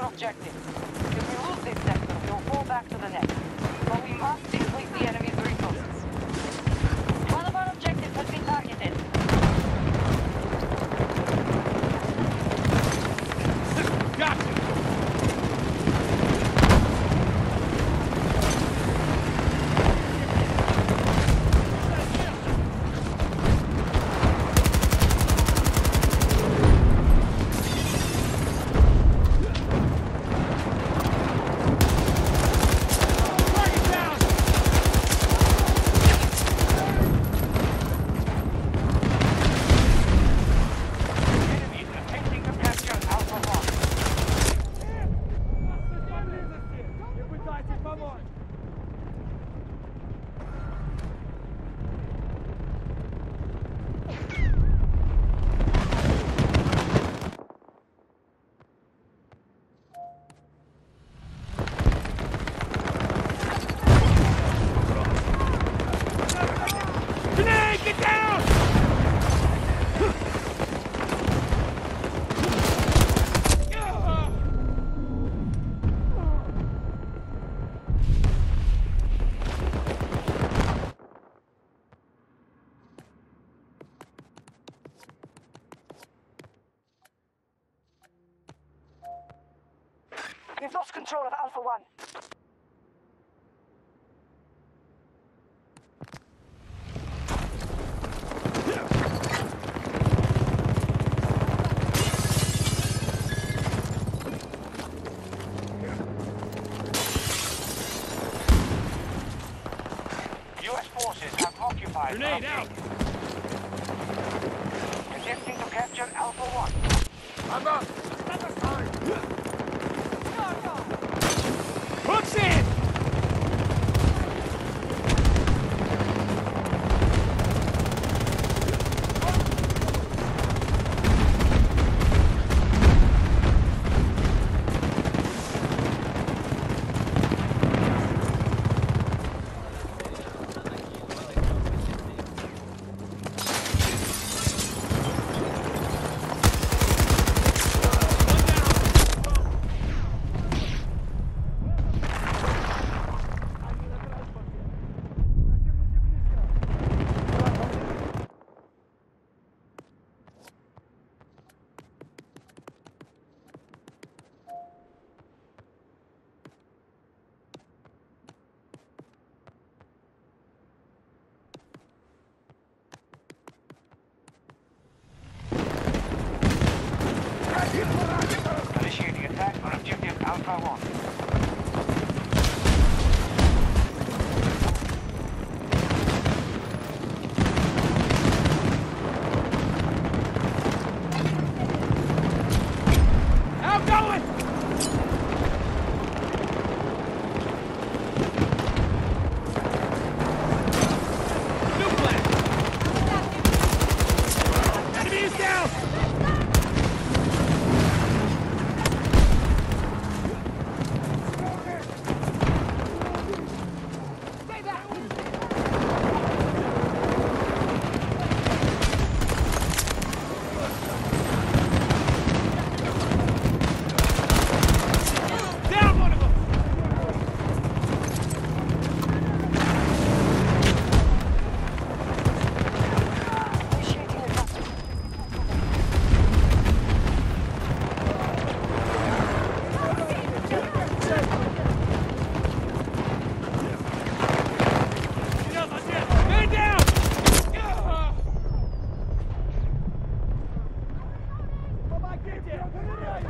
secure objective. Lost control of Alpha 1. U.S. forces have occupied Grenade out! Attempting to capture Alpha 1. I'm up! Hooks 160 Идите! Проверяю!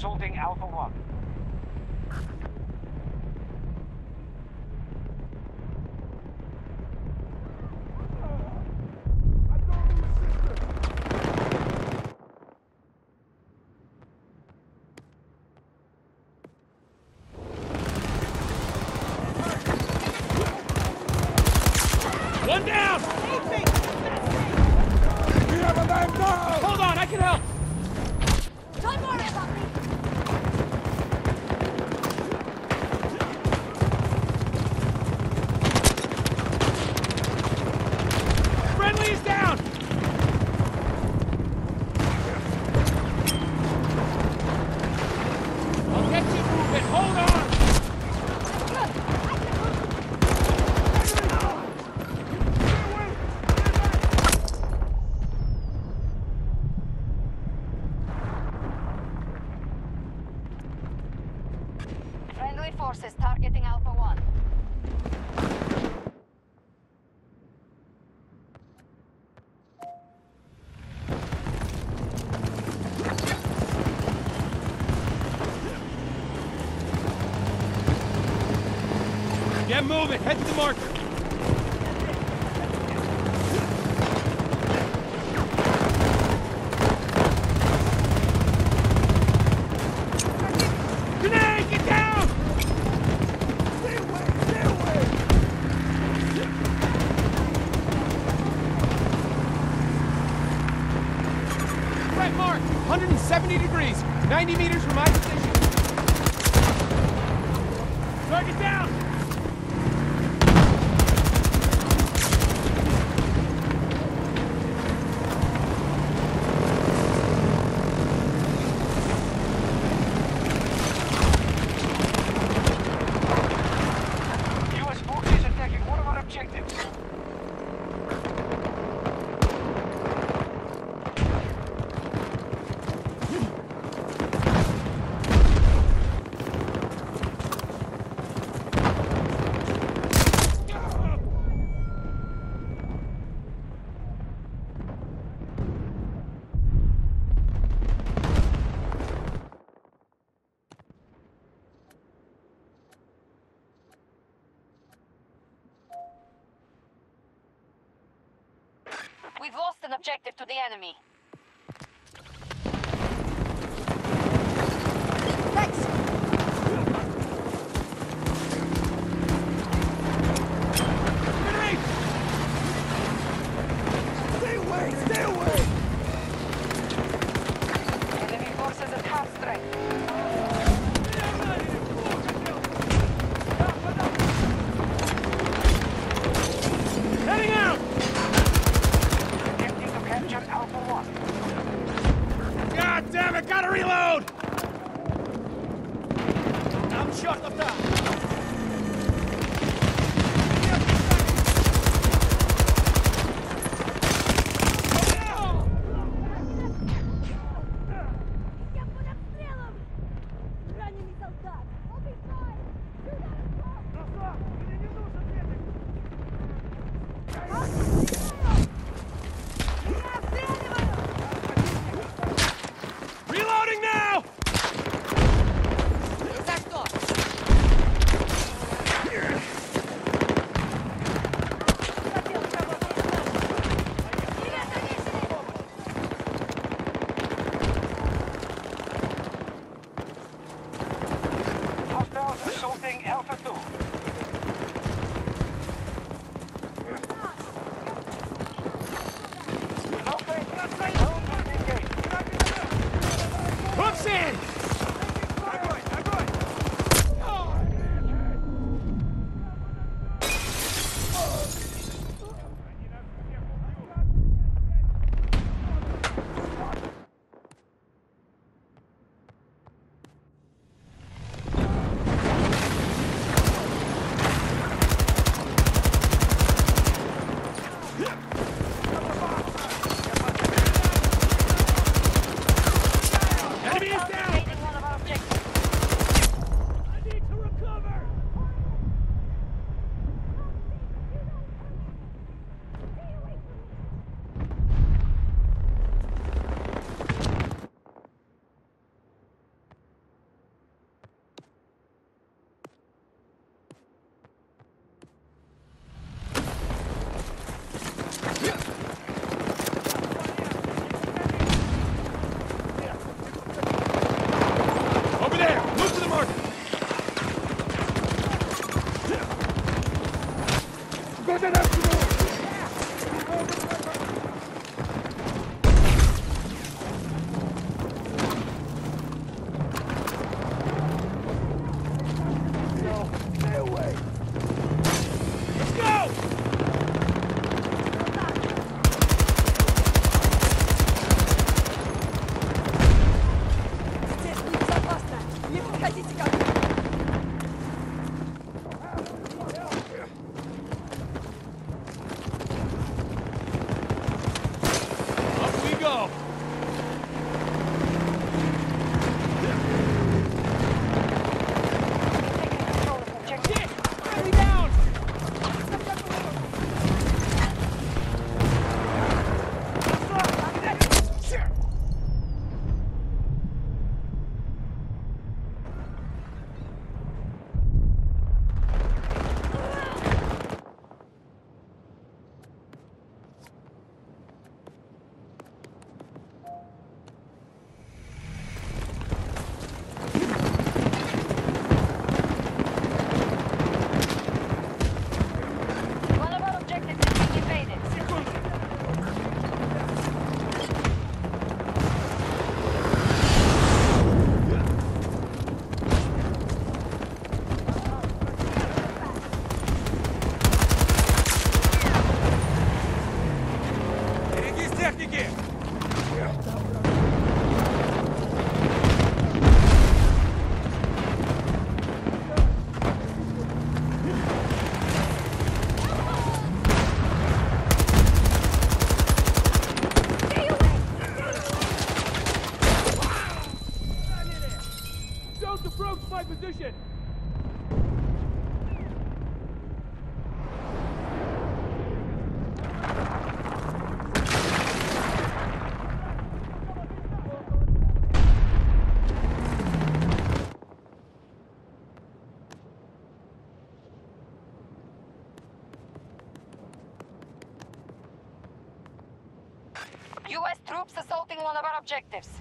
assaulting Alpha 1. One down! We have a man down! Hold on, I can help! moving. Head to the marker. Mark, 170 degrees, 90 meters from my position. troops assaulting one of our objectives.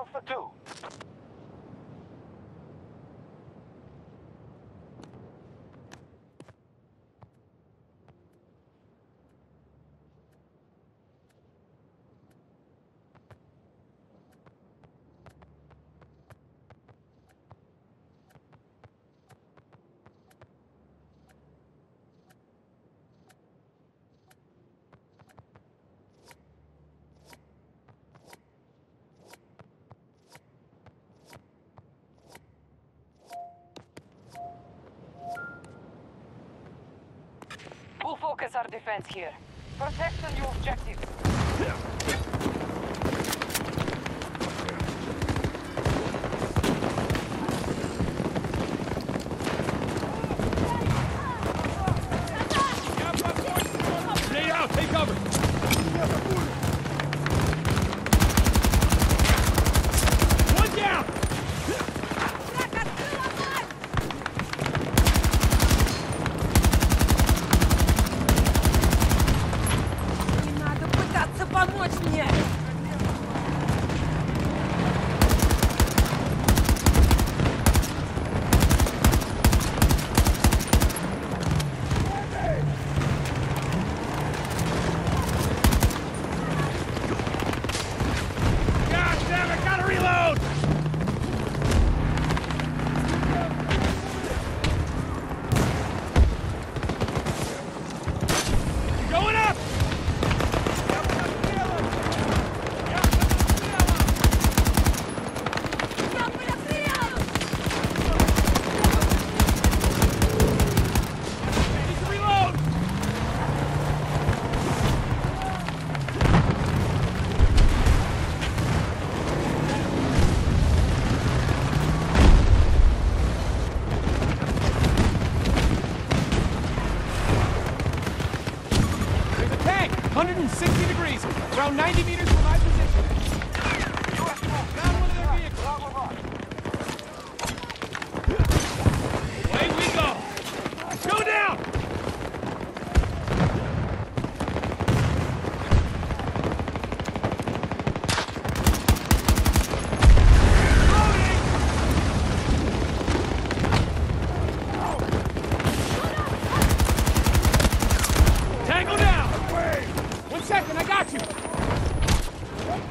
Alpha 2. defense here. Protect the new objective.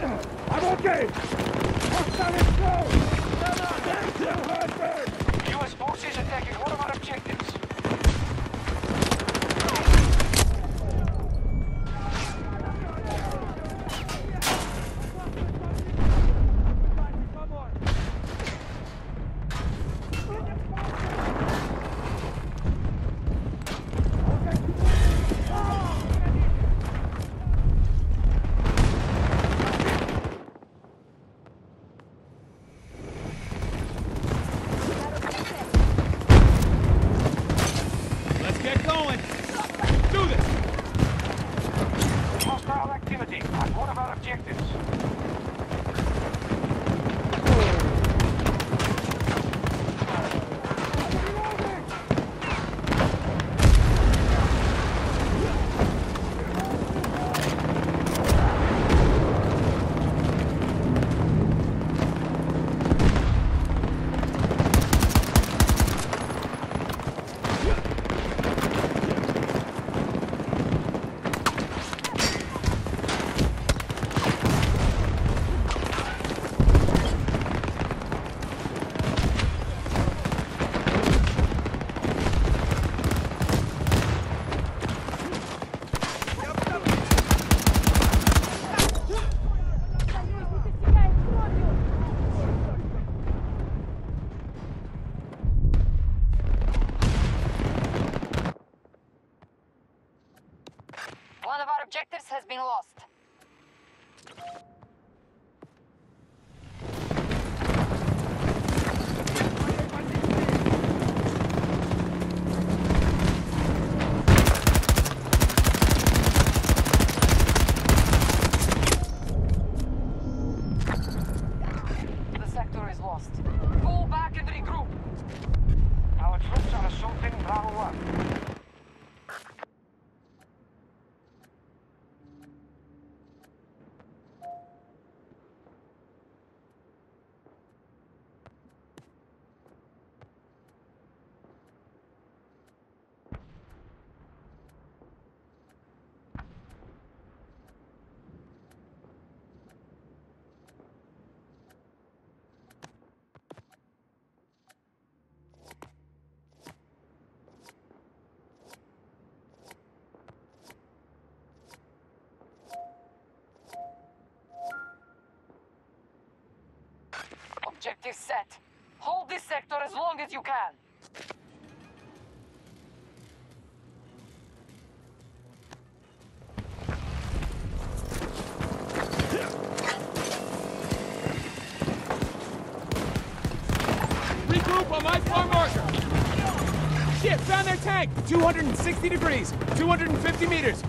I'm okay! Hostile explode! U.S. forces attacking one of our objectives. Objective set. Hold this sector as long as you can. Regroup on my far marker! Shit, found their tank! 260 degrees, 250 meters.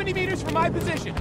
70 meters from my position.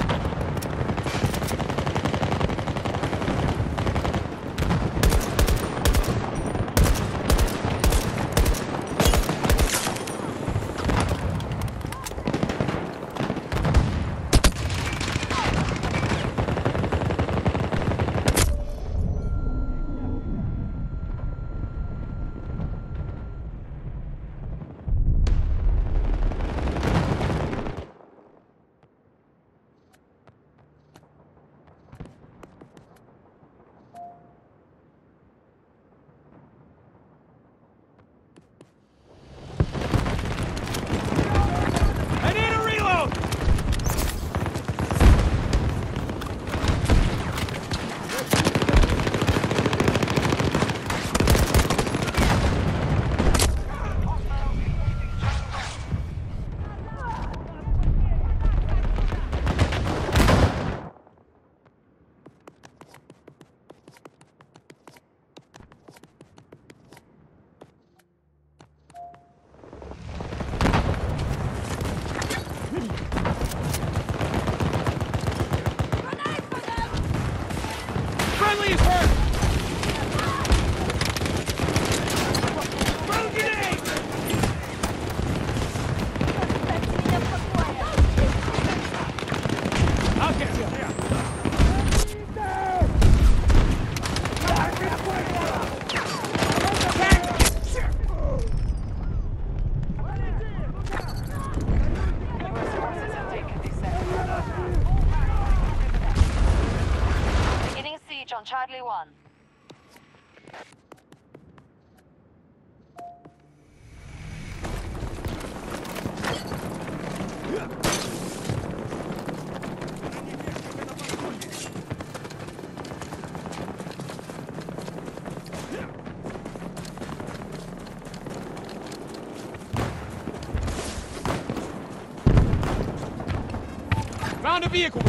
the vehicle.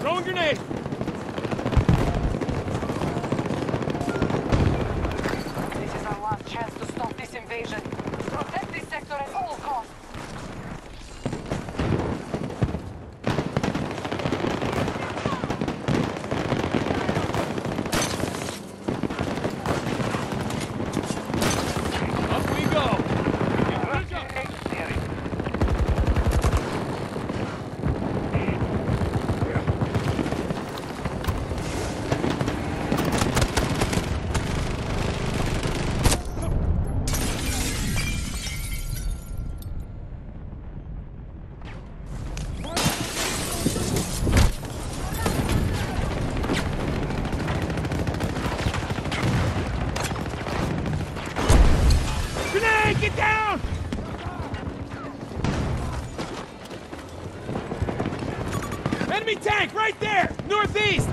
Throwing grenade. Enemy tank right there! Northeast!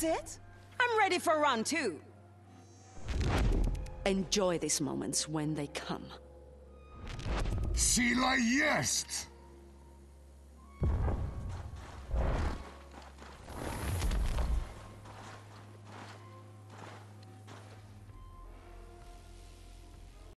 That's it? I'm ready for round two. Enjoy these moments when they come. Sila yes.